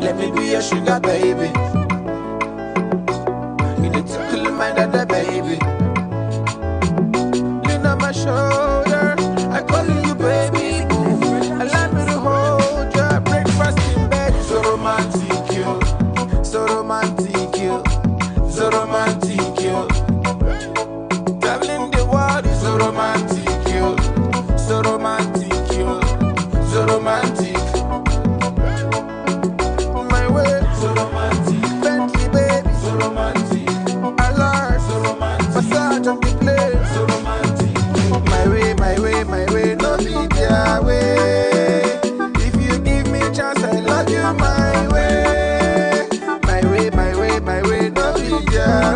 Let me be your sugar baby. You need to cool my dada baby. Lean on my shoulder. I call you baby. Allow me to hold your breakfast in bed. So romantic, you. My way, my way, my way, way. If you give me chance, I love you my way. My way, my way, my way,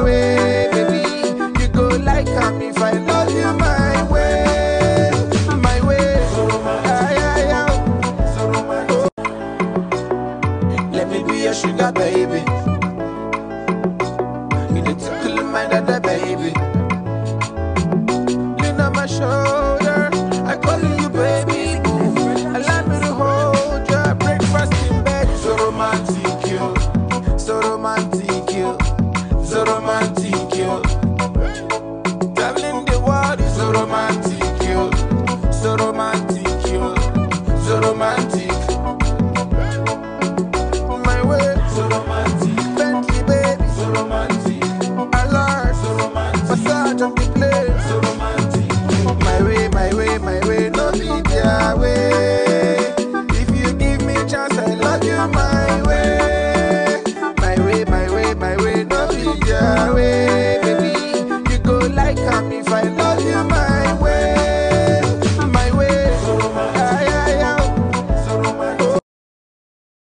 way, baby. You go like if I love you my way. My way. Let me be your sugar baby. shoulder. I calling you baby hold ya. Breakfast in bed, so romance. way, my way, no be their way. If you give me chance, I love you my way. My way, my way, my way, no be their way.